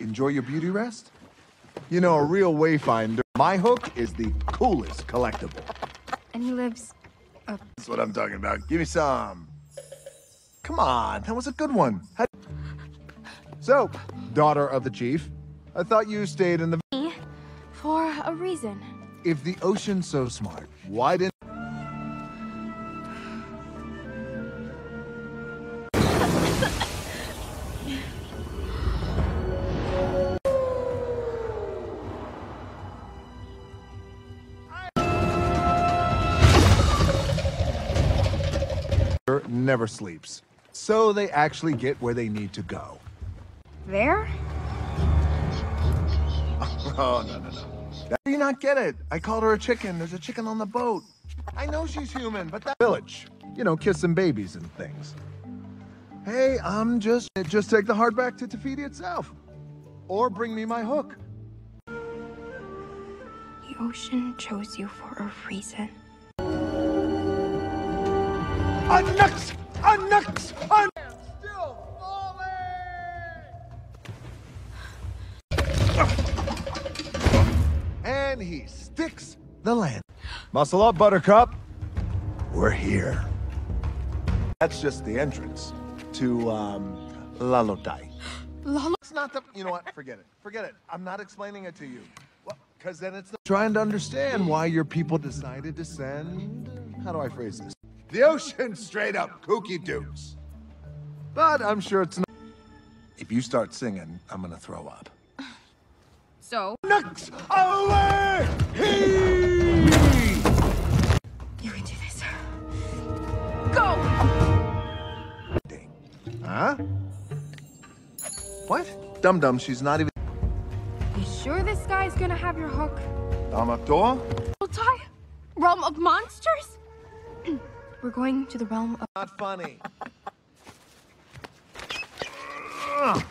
Enjoy your beauty rest? You know, a real wayfinder, my hook is the coolest collectible. And he lives. That's what I'm talking about. Give me some. Come on, that was a good one. How- So, daughter of the chief, I thought you stayed in the. Me. For a reason. If the ocean's so smart, why didn't. Never sleeps. So they actually get where they need to go. There? Oh, no, no, no. That, do you not get it? I called her a chicken. There's a chicken on the boat. I know she's human, but that village. You know, kissing babies and things. Hey, I'm just just take the hardback to Te Fiti itself. Or bring me my hook. The ocean chose you for a reason. Un Still falling! And he sticks the land. Muscle up, Buttercup. We're here. That's just the entrance to, um, Lalotai. Lalo. It's not the, you know what, forget it. Forget it. I'm not explaining it to you. Well, because then it's the, trying to understand why your people decided to send, how do I phrase this? The ocean straight up kooky dukes. But I'm sure it's not. If you start singing, I'm gonna throw up. So? Nux away! You can do this. Go! Huh? What? Dum dum, she's not even. You sure this guy's gonna have your hook? Damator? Tie? Realm of monsters? We're going to the realm of. Not funny.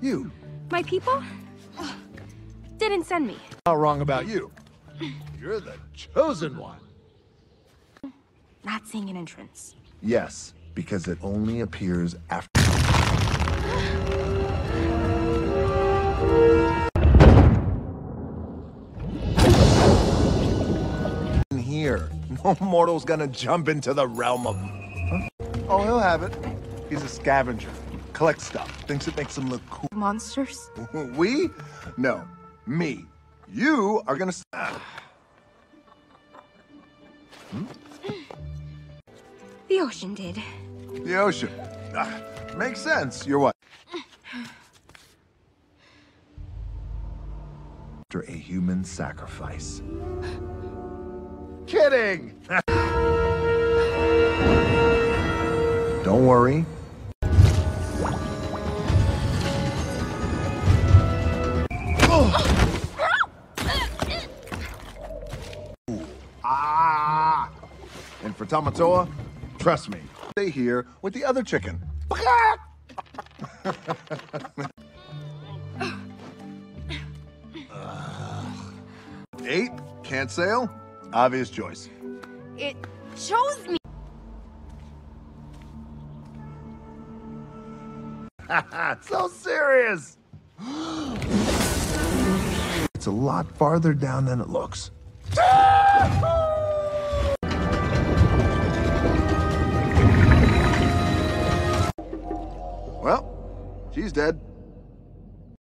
you. My people? Didn't send me. Not wrong about you. You're the chosen one. Not seeing an entrance. Yes, because it only appears after. no mortal's gonna jump into the realm of. Huh? Oh, he'll have it. He's a scavenger. Collects stuff. Thinks it makes him look cool. Monsters? We? No, me. You are gonna. Ah, The ocean did. The ocean. Ah, makes sense. You're what? After a human sacrifice. Kidding! Don't worry. Ah! And for Tamatoa, trust me, stay here with the other chicken. Eight, can't sail? Obvious choice. It chose me. so serious. it's a lot farther down than it looks. Well, she's dead.